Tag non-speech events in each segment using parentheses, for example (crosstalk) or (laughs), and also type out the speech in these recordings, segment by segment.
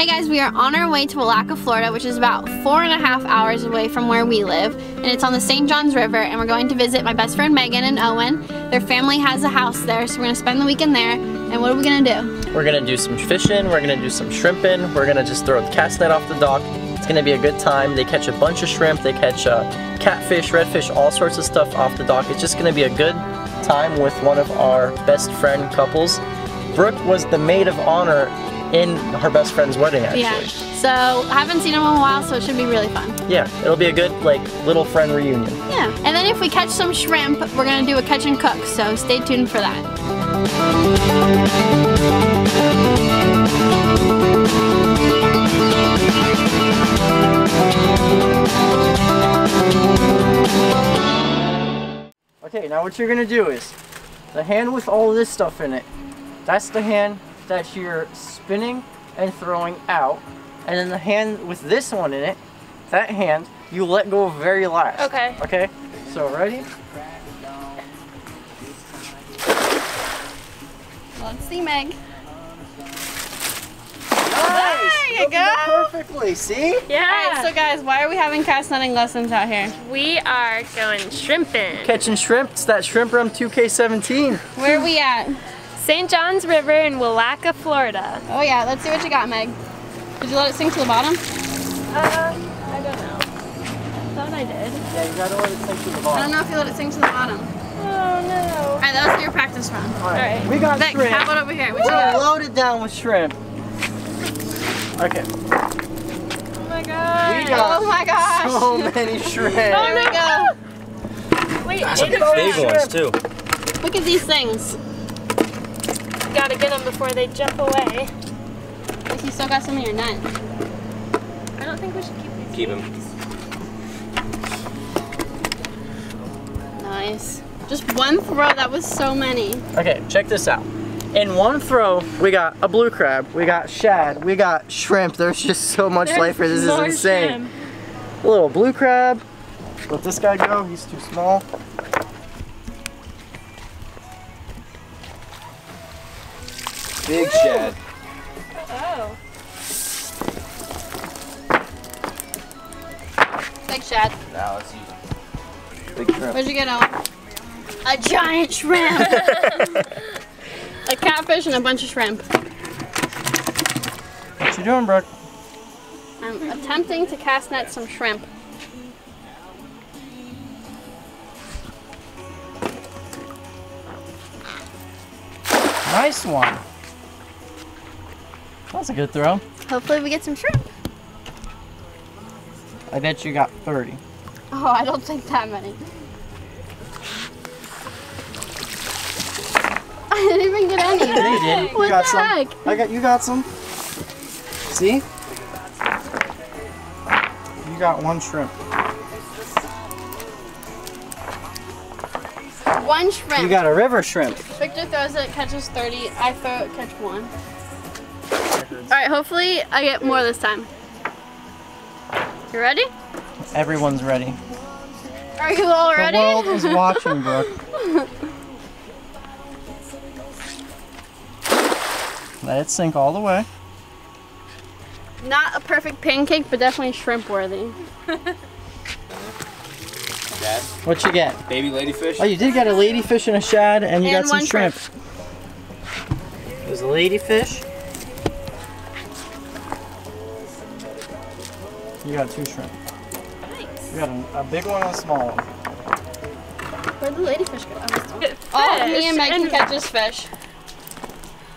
Hey guys, we are on our way to Welaka, Florida, which is about four and a half hours away from where we live. And it's on the St. Johns River, and we're going to visit my best friend Megan and Owen. Their family has a house there, so we're gonna spend the weekend there. And what are we gonna do? We're gonna do some fishing, we're gonna do some shrimping, we're gonna just throw the cast net off the dock. It's gonna be a good time. They catch a bunch of shrimp, they catch uh, catfish, redfish, all sorts of stuff off the dock. It's just gonna be a good time with one of our best friend couples. Brooke was the maid of honor in her best friend's wedding actually. Yeah. So I haven't seen them in a while, so it should be really fun. Yeah, it'll be a good like little friend reunion. Yeah. And then if we catch some shrimp, we're gonna do a catch and cook. So stay tuned for that. Okay, now what you're gonna do is the hand with all this stuff in it. That's the hand that you're spinning and throwing out. And then the hand with this one in it, that hand, you let go very last. Okay. Okay? So ready? Let's see, Meg. Nice! There you go. Perfectly, see? Yeah. Alright, so guys, why are we having cast netting lessons out here? we are going shrimping. Catching shrimp, it's that Shrimp Rum 2K17. Where are we at? St. John's River in Welaka, Florida. Oh yeah, let's see what you got, Meg. Did you let it sink to the bottom? Um, I don't know. I thought I did. Yeah, you gotta let it sink to the bottom. I don't know if you let it sink to the bottom. Oh no. Alright, that was your practice run. Alright, Alright. we got Vic, shrimp. how about over here? What you We're got? loaded down with shrimp. Okay, Oh my god. we got Oh my gosh. so many (laughs) shrimp. There we go. Wait, That's a it's big big ones, too. Look at these things. Gotta get them before they jump away. At least you still got some in your net. I don't think we should keep these. Keep 'em. Nice. Just one throw, that was so many. Okay, check this out. In one throw, we got a blue crab, we got shad, we got shrimp. There's just so much life here. This is insane. shrimp. A little blue crab. Let this guy go. He's too small. Big shad. Oh. Big shad. Now let's use Big shrimp. What'd you get, Ellen? A giant shrimp. (laughs) a catfish and a bunch of shrimp. What you doing, Brook? I'm attempting to cast net some shrimp. Nice one. That's a good throw. Hopefully we get some shrimp. I bet you got 30. Oh, I don't think that many. (laughs) I didn't even get any. You did. You What got the some. heck? I got you got some. See? You got one shrimp. One shrimp. You got a river shrimp. Viktor throws it, catches 30. I throw it, catch one. Alright, hopefully I get more this time. You ready? Everyone's ready. Are you all ready? The world is watching, Brook. (laughs) Let it sink all the way. Not a perfect pancake, but definitely shrimp worthy. Shad. What you get? Baby ladyfish. Oh, you did get a ladyfish and a shad, and you And got some one shrimp. There's a ladyfish. You got two shrimp. Nice. You got a, a big one and a small one. Where'd the ladyfish go? Oh, it's All me fish and Meg can and catch is fish.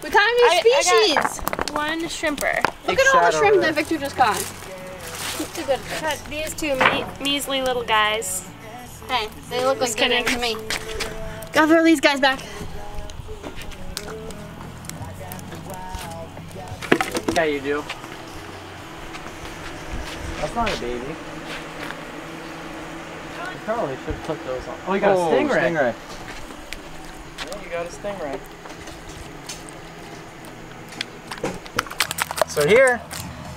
We kind of I- need I species. One shrimper. Look at all the shrimp that Viktor just caught. Too good. Cut these two me- measly little guys. Hey, they look like Just dinner kidding. to me. Gotta throw these guys back. Yeah, you do. That's not a baby. You probably should put those on. Oh, you got a oh, stingray. Stingray. Yeah, you got a stingray. So here,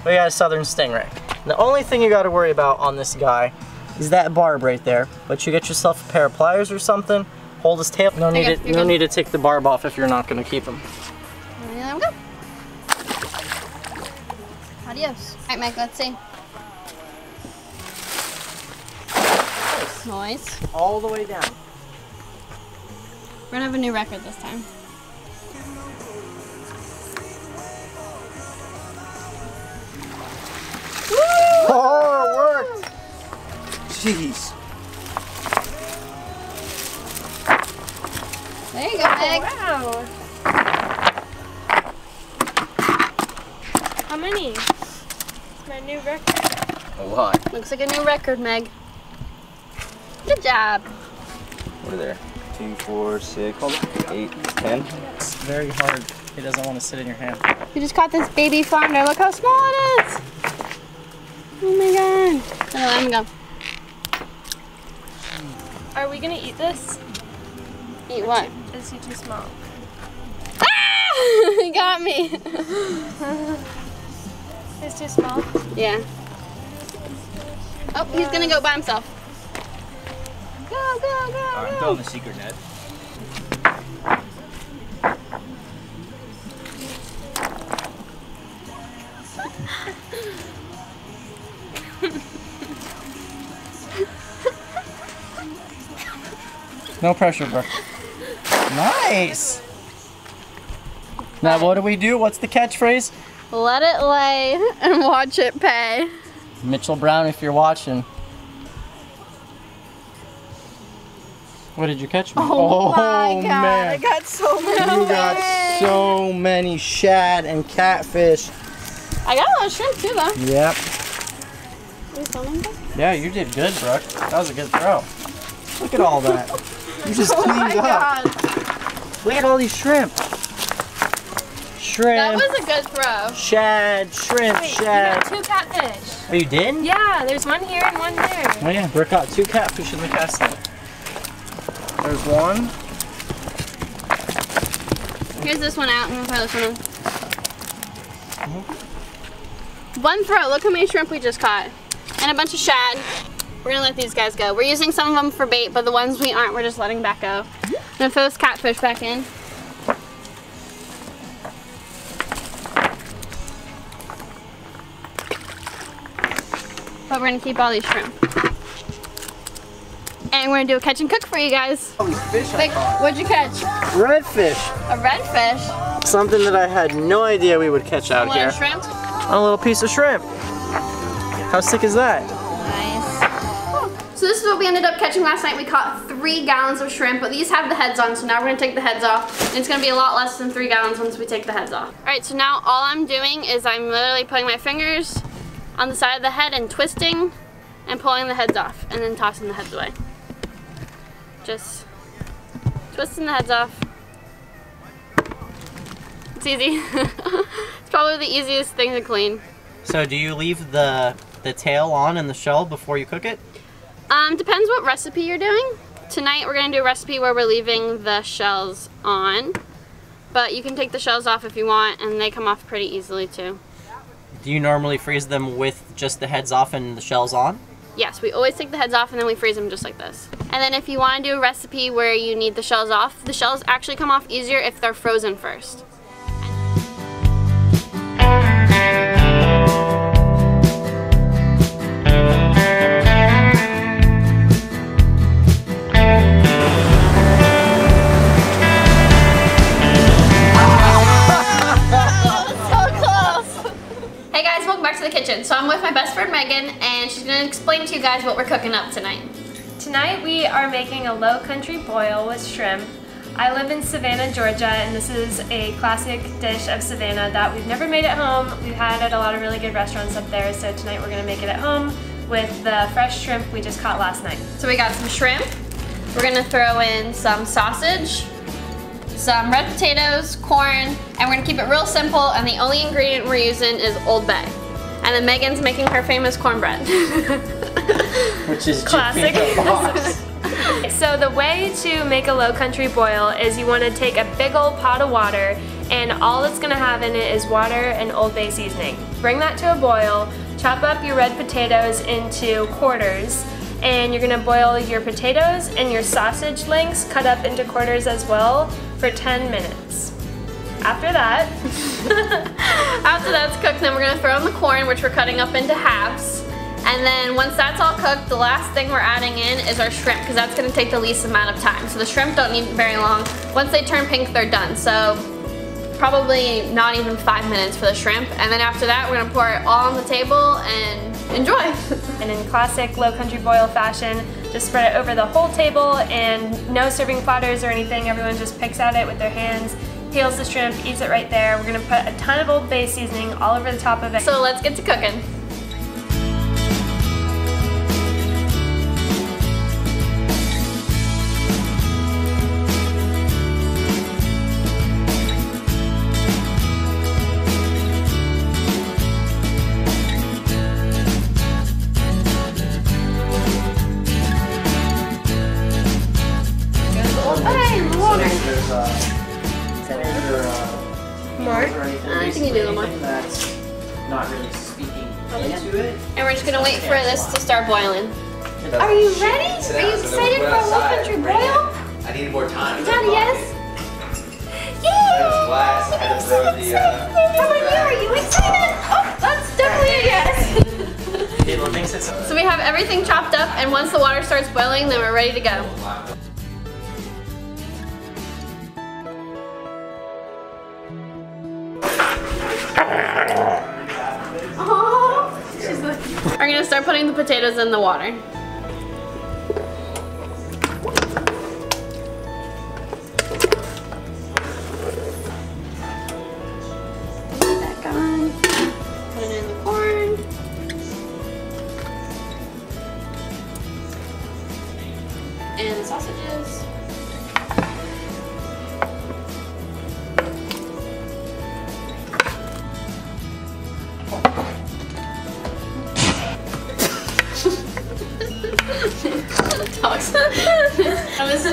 we got a southern stingray. The only thing you got to worry about on this guy is that barb right there. But you get yourself a pair of pliers or something. Hold his tail. No need to. No need to take the barb off if you're not going to keep him. And there we go. Adios. All right, Meg, let's see. Nice. All the way down. We're gonna have a new record this time. Oh, it worked! Jeez. There you go, Meg. Wow. How many? It's My new record. A lot. Looks like a new record, Meg. Good job. What are there? Two, four, six, eight, ten. It's very hard. It doesn't want to sit in your hand. We just caught this baby flounder. Look how small it is. Oh my god. No, let him go. Are we gonna eat this? Eat what? Is he too small? Ah! (laughs) he got me. (laughs) It's too small. Yeah. Oh, he's gonna go by himself. Go, go, go, Alright, I'm go. throwing the secret net. No pressure, bro. Nice! Now, what do we do? What's the catchphrase? Let it lay and watch it pay. Mitchell Brown, if you're watching. What did you catch me? Oh, my oh, god, I got so many. You got so many shad and catfish. I got a lot of shrimp too, though. Yep. Are you filming this? Yeah, you did good, Brook. That was a good throw. Look at all that. You just (laughs) Oh cleaned my up. god. Look at all these shrimp. Shrimp. That was a good throw. shad, shrimp, Wait, you shad. got two catfish. Oh, you did? Yeah, there's one here and one there. Oh yeah, Brook got two catfish in the cast net. There's one. Here's this one out. I'm gonna throw this one in. Mm-hmm. One throw. Look how many shrimp we just caught. And a bunch of shad. We're gonna let these guys go. We're using some of them for bait, but the ones we aren't, we're just letting back go. I'm gonna throw this catfish back in. But we're gonna keep all these shrimp. And we're gonna do a catch and cook for you guys. Fish what'd you catch? Redfish. A redfish. Something that I had no idea we would catch A out little here. shrimp. A little piece of shrimp. How sick is that? Nice. So this is what we ended up catching last night. We caught three gallons of shrimp, but these have the heads on, so now we're gonna take the heads off. And it's gonna be a lot less than three gallons once we take the heads off. All right, so now all I'm doing is I'm literally putting my fingers on the side of the head and twisting and pulling the heads off and then tossing the heads away. Just twisting the heads off. It's easy. (laughs) it's probably the easiest thing to clean. So do you leave the the tail on in the shell before you cook it? Um, depends what recipe you're doing. Tonight we're gonna do a recipe where we're leaving the shells on, but you can take the shells off if you want, and they come off pretty easily too. Do you normally freeze them with just the heads off and the shells on? Yes, we always take the heads off and then we freeze them just like this. And then if you want to do a recipe where you need the shells off, the shells actually come off easier if they're frozen first. Back to the kitchen. So I'm with my best friend Megan, and she's gonna explain to you guys what we're cooking up tonight. Tonight we are making a low country boil with shrimp. I live in Savannah, Georgia, and this is a classic dish of Savannah that we've never made at home. We've had at a lot of really good restaurants up there, so tonight we're gonna make it at home with the fresh shrimp we just caught last night. So we got some shrimp. We're gonna throw in some sausage, some red potatoes, corn, and we're gonna keep it real simple. And the only ingredient we're using is Old Bay. And then Megan's making her famous cornbread. (laughs) Which is Classic. Jiffy in a box. (laughs) So the way to make a low country boil is you want to take a big old pot of water and all it's going to have in it is water and Old Bay seasoning. Bring that to a boil, chop up your red potatoes into quarters and you're going to boil your potatoes and your sausage links cut up into quarters as well for 10 minutes. After that, (laughs) (laughs) After that's cooked, then we're gonna throw in the corn, which we're cutting up into halves. And then once that's all cooked, the last thing we're adding in is our shrimp, because that's gonna take the least amount of time. So the shrimp don't need very long. Once they turn pink, they're done. So probably not even five minutes for the shrimp. And then after that, we're gonna pour it all on the table and enjoy. (laughs) and in classic low country boil fashion, just spread it over the whole table and no serving platters or anything. Everyone just picks at it with their hands, peels the shrimp, eats it right there. We're gonna put a ton of Old Bay seasoning all over the top of it. So let's get to cooking. More? I think you do a little more. That's not really speaking into it. And we're just gonna wait for this to start boiling. Are you ready? Are you excited for a low country boil? I needed more time. Daddy, yes? Glass, I had to throw the, uh, How about you? Are you excited? Oh, that's definitely a yes. Caitlin thinks it's So we have everything chopped up and once the water starts boiling, then we're ready to go. We're gonna start putting the potatoes in the water. Going. Put it in the corn. And the sausages.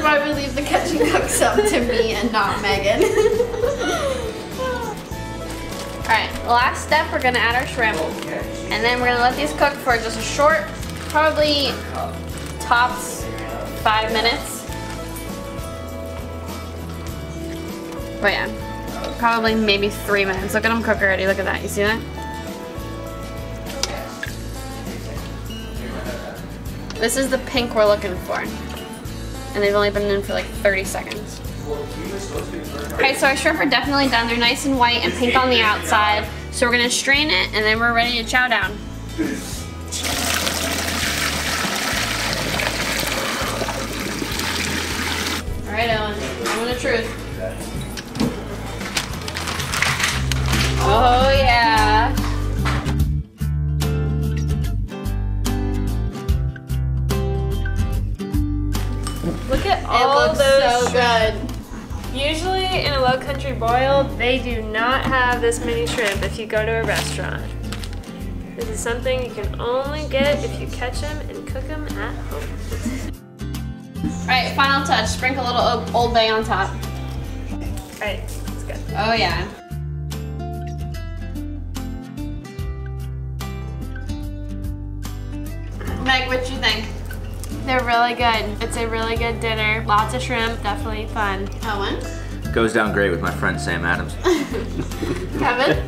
We leave the catching cooks up to me and not Megan. (laughs) Alright, last step, we're gonna add our shrimp. And then we're gonna let these cook for just a short, probably tops five minutes. But yeah, probably maybe three minutes. Look at them cook already, look at that, you see that? This is the pink we're looking for. And they've only been in for like 30 seconds. Okay, so our shrimp are definitely done. They're nice and white and pink on the outside. So we're gonna strain it and then we're ready to chow down. All right, Ellen, moment of truth. Oh yeah. All looks those so good. Usually in a low country boil, they do not have this many shrimp if you go to a restaurant. This is something you can only get if you catch them and cook them at home. All right, final touch. Sprinkle a little Old- Bay on top. Alright, that's good. Oh yeah. Meg, what do you think? They're really good. It's a really good dinner. Lots of shrimp, definitely fun. Owen? Goes down great with my friend Sam Adams. (laughs) Kevin?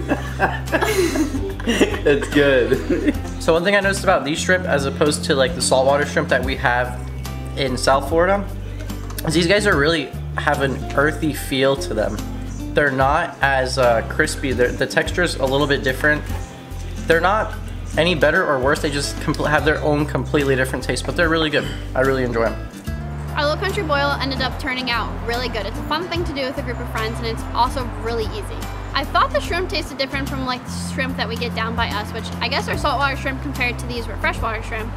(laughs) it's good. So one thing I noticed about these shrimp as opposed to like the saltwater shrimp that we have in South Florida is these guys are really have an earthy feel to them. They're not as uh, crispy. They're, the texture is a little bit different. They're not any better or worse. They just have their own completely different taste, but they're really good. I really enjoy them. Our low country boil ended up turning out really good. It's a fun thing to do with a group of friends and it's also really easy. I thought the shrimp tasted different from like the shrimp that we get down by us, which I guess are saltwater shrimp compared to these were freshwater shrimp.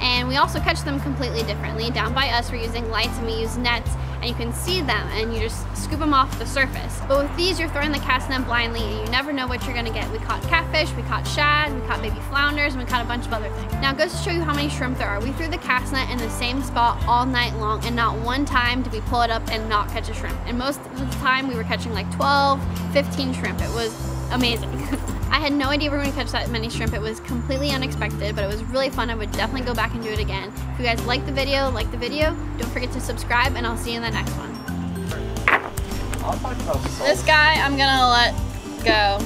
And we also catch them completely differently. Down by us, we're using lights and we use nets, and you can see them and you just scoop them off the surface. But with these, you're throwing the cast net blindly and you never know what you're gonna get. We caught catfish, we caught shad, we caught baby flounders, and we caught a bunch of other things. Now it goes to show you how many shrimp there are. We threw the cast net in the same spot all night long, and not one time did we pull it up and not catch a shrimp. And most of the time, we were catching like 12, 15 shrimp. It was amazing. (laughs) I had no idea we were gonna catch that many shrimp. It was completely unexpected, but it was really fun. I would definitely go back and do it again. If you guys like the video, like the video, don't forget to subscribe, and I'll see you in the next one. This guy, I'm gonna let go.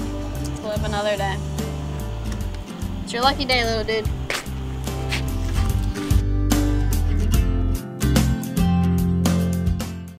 Live another day. It's your lucky day, little dude.